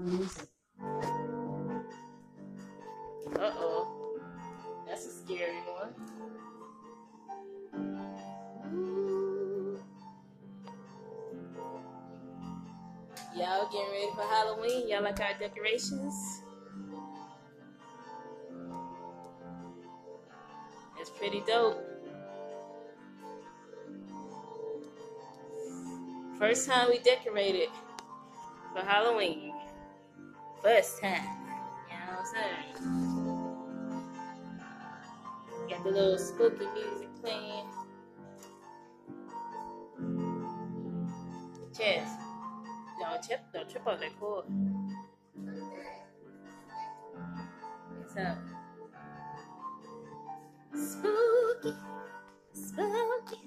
Uh oh. That's a scary one. Y'all getting ready for Halloween? Y'all like our decorations? It's pretty dope. First time we decorated for Halloween. First time. You know what I'm saying? Got the little spooky music playing. Cheers. Don't trip, don't trip on that cord. What's up? Spooky, spooky.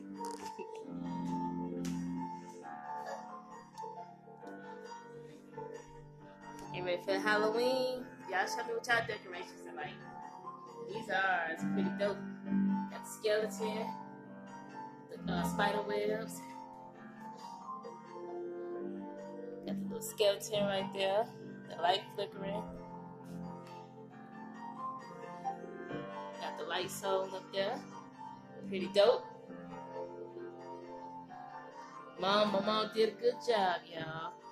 Ready for Halloween. Y'all show me what y'all decorations are like. These are it's pretty dope. Got the skeleton, the uh, spider webs. Got the little skeleton right there. The light flickering. Got the light soul up there. Pretty dope. Mom, my mom did a good job, y'all.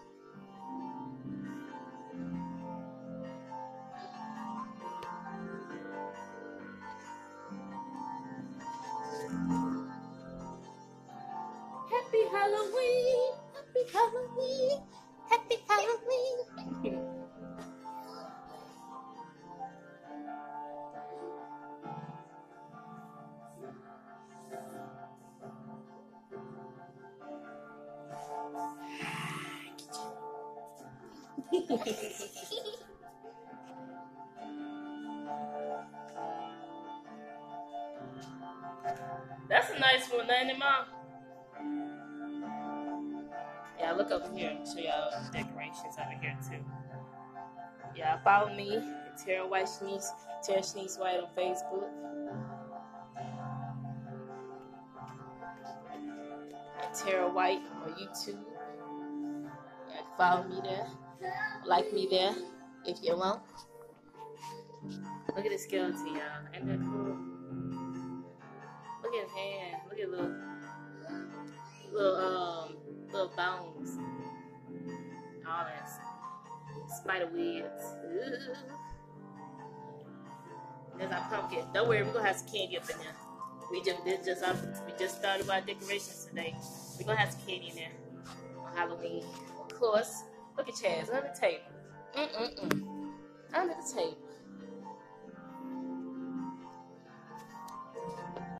Happy Halloween! Happy Halloween! Happy Halloween! That's a nice one, ain't it, Mom? Yeah, look over here and show y'all decorations over here too. Yeah, follow me Terra White Shanice, Terra Shanice White on Facebook. Terra White on YouTube. Yeah, follow me there. Like me there if you want. Look at the skeleton, y'all. Ain't that cool? Look at his hand. Look at little, little um, little bones. All that spider webs. There's our pumpkin. Don't worry, we're gonna have some candy up in there. We just this just our, we just started our decorations today. We're gonna have some candy in there on Halloween. Of course. Look at Chaz under the table. Mm-mm-mm.